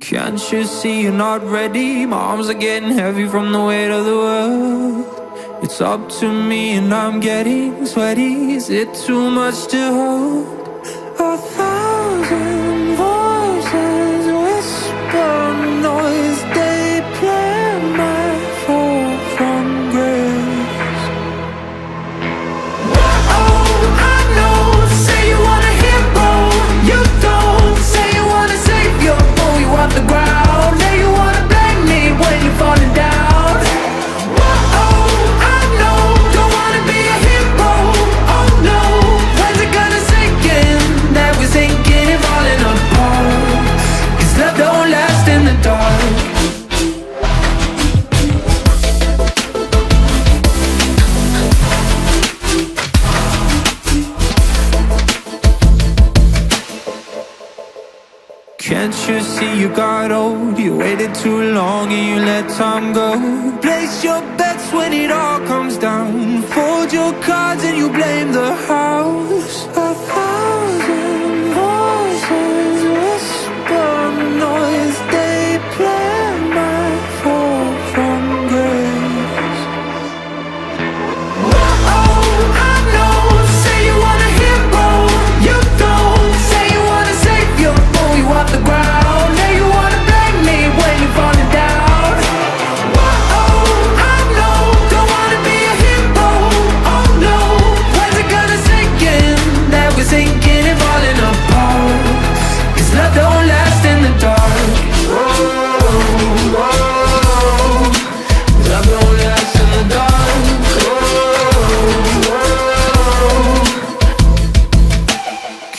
Can't you see you're not ready? My arms are getting heavy from the weight of the world. It's up to me and I'm getting sweaty. Is it too much to hold? A thousand Can't you see you got old? You waited too long and you let time go. Place your bets when it all comes down. Fold your cards and you blame the house.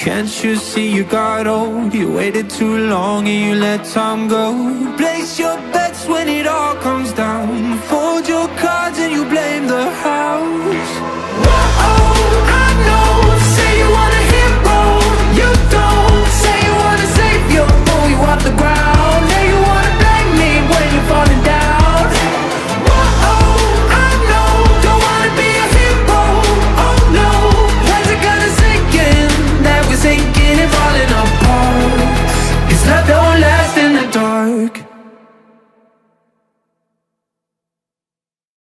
Can't you see you got old? You waited too long and you let time go. Place your bets when it all comes down.